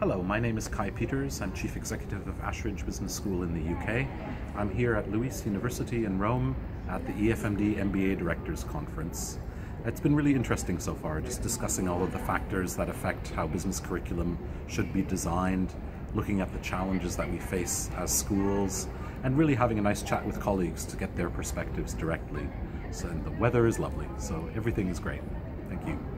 Hello, my name is Kai Peters. I'm Chief Executive of Ashridge Business School in the UK. I'm here at Luiss University in Rome at the EFMD MBA Directors Conference. It's been really interesting so far, just discussing all of the factors that affect how business curriculum should be designed, looking at the challenges that we face as schools, and really having a nice chat with colleagues to get their perspectives directly. So, and the weather is lovely, so everything is great. Thank you.